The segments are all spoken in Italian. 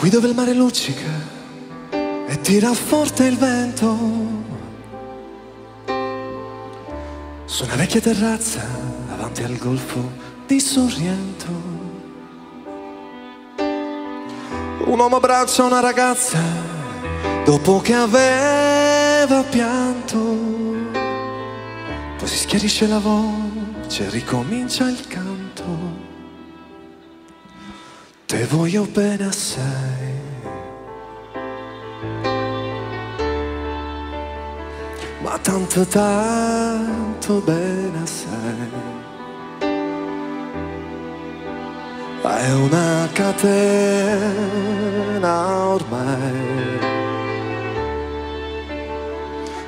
qui dove il mare luccica e tira forte il vento. Su una vecchia terrazza davanti al golfo di Sorrento. Un uomo abbraccia una ragazza dopo che aveva pianto. Poi si schiarisce la voce e ricomincia il canto. Te voglio bene assai. Tanto, tanto bene assai. È una catena ormai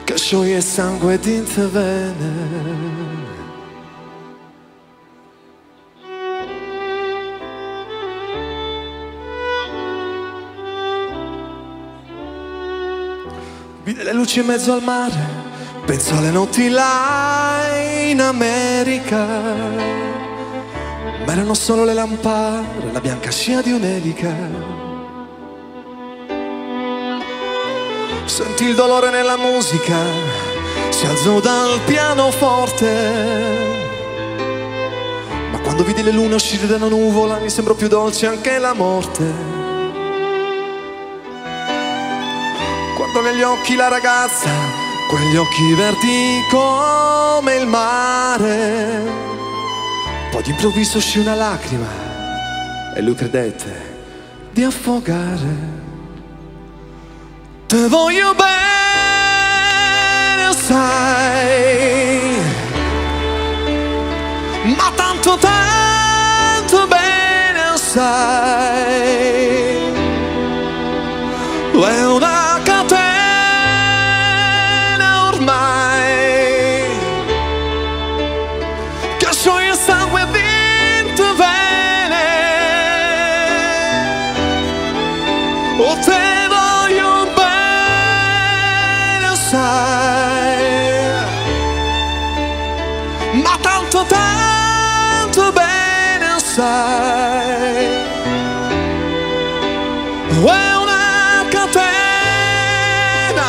che scioglie sangue di te vene. Vide le luci in mezzo al mare, penso alle notti là in America. Ma erano solo le lampade, la bianca scia di un'elica. Sentì il dolore nella musica, si alzò dal pianoforte. Ma quando vidi le lune uscire da una nuvola, mi sembrò più dolce anche la morte. guardo negli occhi la ragazza, quegli occhi verdi come il mare. Poi d'improvviso uscì una lacrima e lui credette di affogare. Te voglio bene, sai, ma tanto, tanto bene, sai. sonhos estão dentro o sai ma tanto tanto bene sai catena